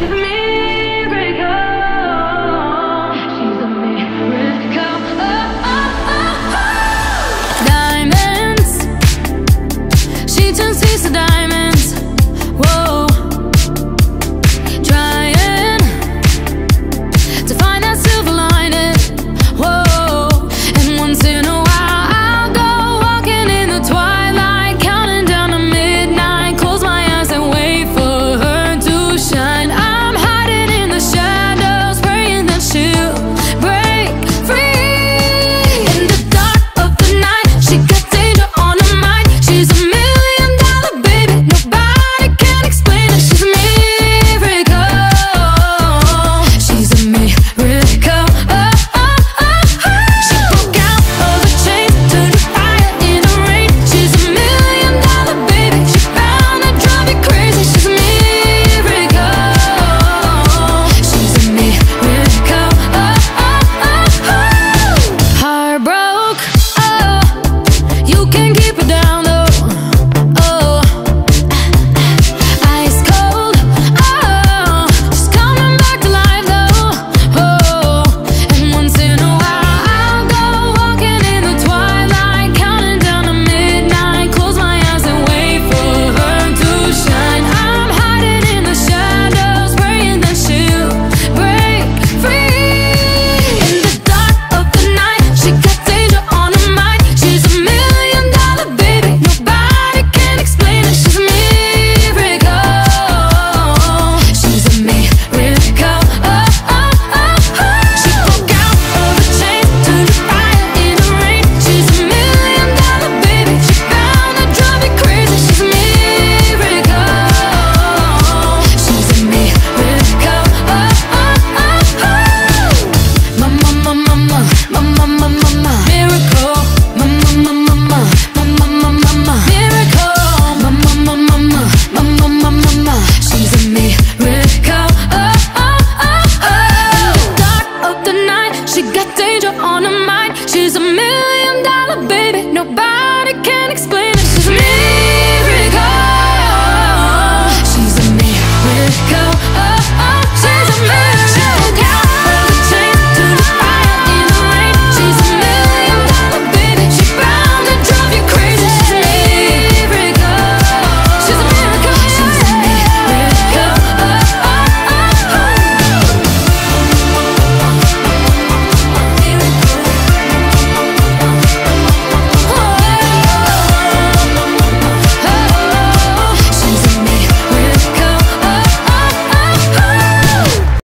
to me.